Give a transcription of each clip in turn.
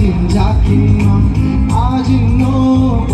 잡긴 잡기만 아직 너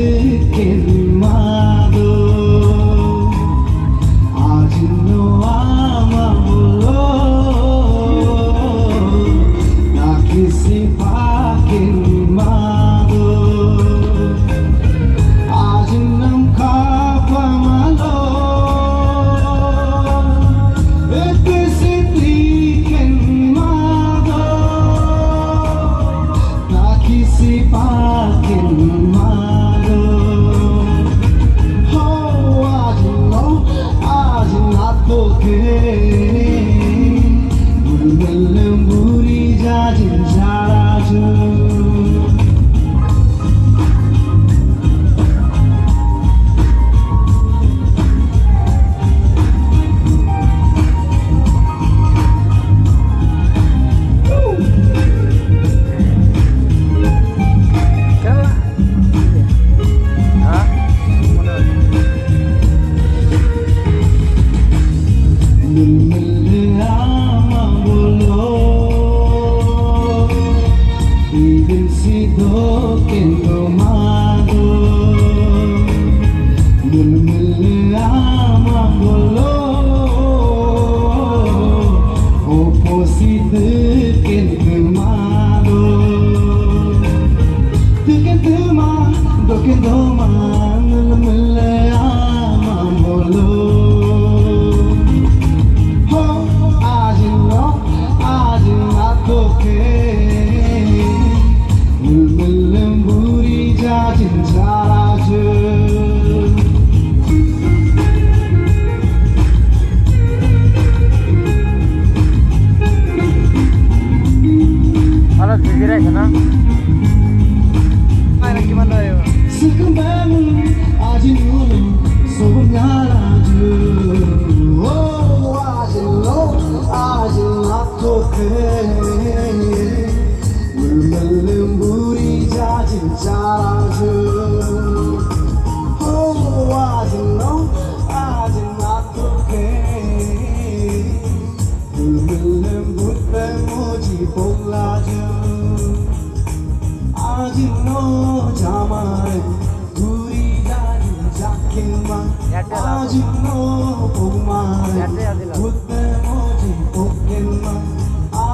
it can be. I know. Yeah. 물말른 물이 잦은 자라죠 Oh, 아직 너 아직 나쁘게 물말른 물에 무지 몰라죠 아직 너 자만해 물이 잦은 작게만 아직 너 복만해 물에 무지 복게만